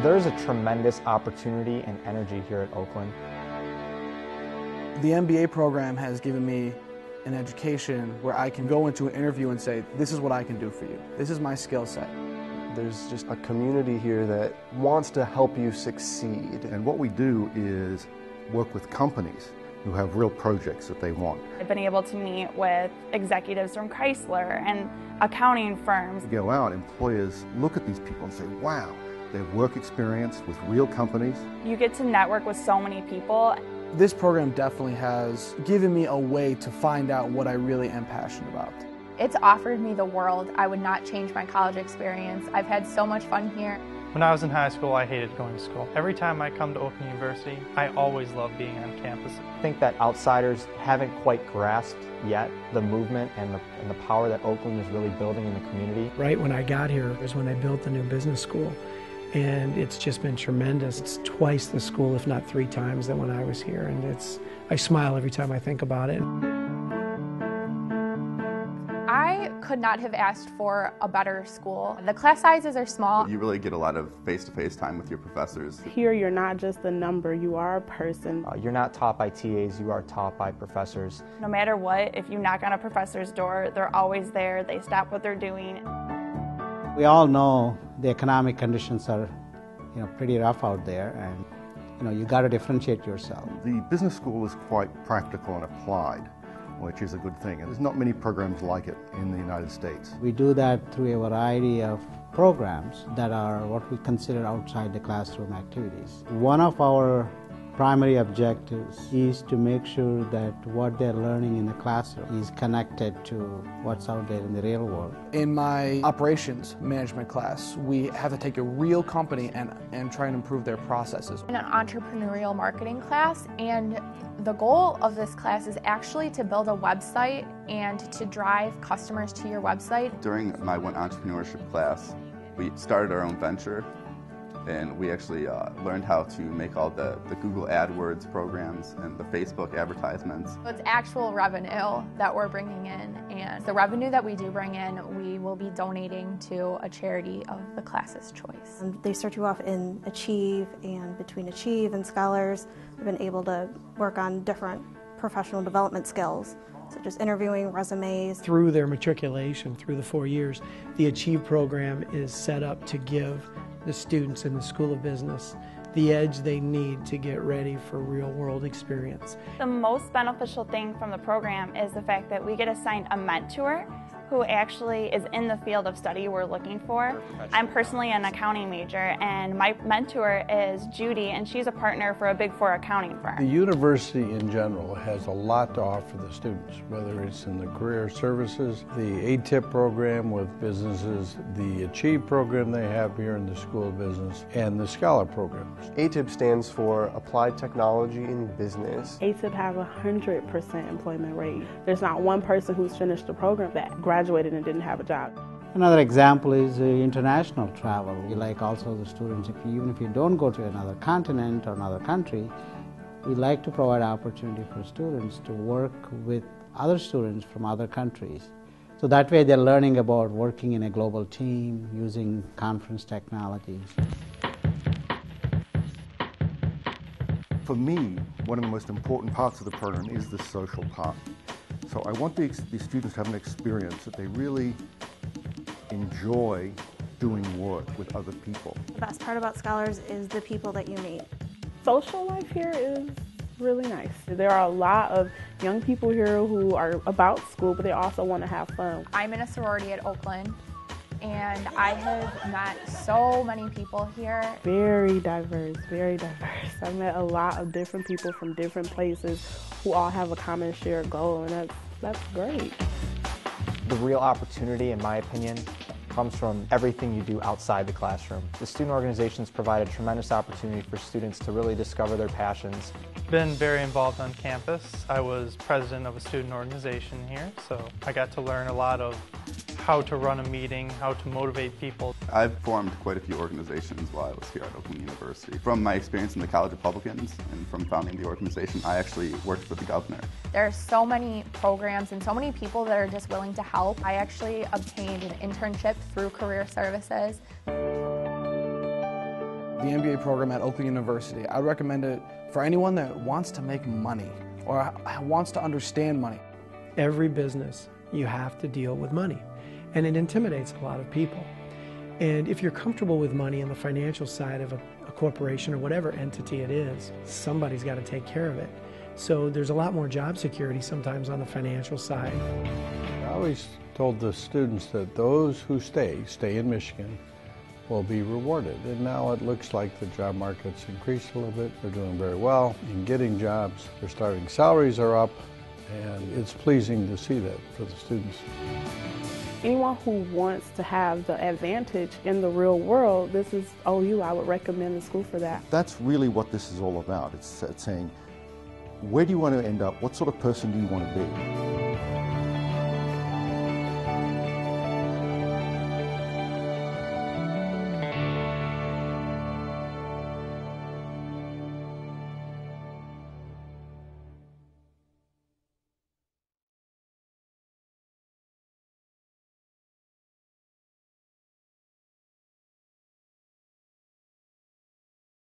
There's a tremendous opportunity and energy here at Oakland. The MBA program has given me an education where I can go into an interview and say, this is what I can do for you. This is my skill set. There's just a community here that wants to help you succeed. And what we do is work with companies who have real projects that they want. I've been able to meet with executives from Chrysler and accounting firms. We go out, employers look at these people and say, wow, they have work experience with real companies. You get to network with so many people. This program definitely has given me a way to find out what I really am passionate about. It's offered me the world. I would not change my college experience. I've had so much fun here. When I was in high school, I hated going to school. Every time I come to Oakland University, I always love being on campus. I think that outsiders haven't quite grasped yet the movement and the, and the power that Oakland is really building in the community. Right when I got here was when I built the new business school and it's just been tremendous. It's twice the school, if not three times, than when I was here, and it's I smile every time I think about it. I could not have asked for a better school. The class sizes are small. You really get a lot of face-to-face -face time with your professors. Here you're not just a number, you are a person. Uh, you're not taught by TAs, you are taught by professors. No matter what, if you knock on a professor's door, they're always there, they stop what they're doing. We all know the economic conditions are, you know, pretty rough out there, and you know you got to differentiate yourself. The business school is quite practical and applied, which is a good thing. And there's not many programs like it in the United States. We do that through a variety of programs that are what we consider outside the classroom activities. One of our primary objectives is to make sure that what they're learning in the classroom is connected to what's out there in the real world. In my operations management class, we have to take a real company and, and try and improve their processes. In an entrepreneurial marketing class, and the goal of this class is actually to build a website and to drive customers to your website. During my one entrepreneurship class, we started our own venture and we actually uh, learned how to make all the, the Google AdWords programs and the Facebook advertisements. It's actual revenue that we're bringing in, and the revenue that we do bring in, we will be donating to a charity of the class's choice. And they start you off in Achieve, and between Achieve and Scholars, I've been able to work on different professional development skills such as interviewing resumes. Through their matriculation, through the four years, the Achieve program is set up to give the students in the School of Business the edge they need to get ready for real world experience. The most beneficial thing from the program is the fact that we get assigned a mentor who actually is in the field of study we're looking for. I'm personally an accounting major and my mentor is Judy and she's a partner for a big four accounting firm. The university in general has a lot to offer the students, whether it's in the career services, the ATIB program with businesses, the Achieve program they have here in the School of Business, and the Scholar programs. ATIB stands for Applied Technology in Business. ATIB has a 100% employment rate. There's not one person who's finished the program that graduated graduated and didn't have a job. Another example is uh, international travel. We like also the students, if you, even if you don't go to another continent or another country, we like to provide opportunity for students to work with other students from other countries. So that way they're learning about working in a global team, using conference technologies. For me, one of the most important parts of the program is the social part. So I want the, the students to have an experience that they really enjoy doing work with other people. The best part about Scholars is the people that you meet. Social life here is really nice. There are a lot of young people here who are about school, but they also want to have fun. I'm in a sorority at Oakland, and I have met so many people here. Very diverse, very diverse. I've met a lot of different people from different places who all have a common shared goal, and that's, that's great. The real opportunity, in my opinion, comes from everything you do outside the classroom. The student organizations provide a tremendous opportunity for students to really discover their passions. Been very involved on campus. I was president of a student organization here, so I got to learn a lot of how to run a meeting, how to motivate people. I've formed quite a few organizations while I was here at Oakland University. From my experience in the College Republicans and from founding the organization, I actually worked for the governor. There are so many programs and so many people that are just willing to help. I actually obtained an internship through Career Services. the MBA program at Oakland University. I recommend it for anyone that wants to make money or wants to understand money. Every business, you have to deal with money, and it intimidates a lot of people. And if you're comfortable with money and the financial side of a, a corporation or whatever entity it is, somebody's got to take care of it. So there's a lot more job security sometimes on the financial side. I always told the students that those who stay, stay in Michigan, will be rewarded. And now it looks like the job market's increased a little bit. They're doing very well in getting jobs. Their starting salaries are up, and it's pleasing to see that for the students. Anyone who wants to have the advantage in the real world, this is OU. I would recommend the school for that. That's really what this is all about. It's, it's saying, where do you want to end up? What sort of person do you want to be?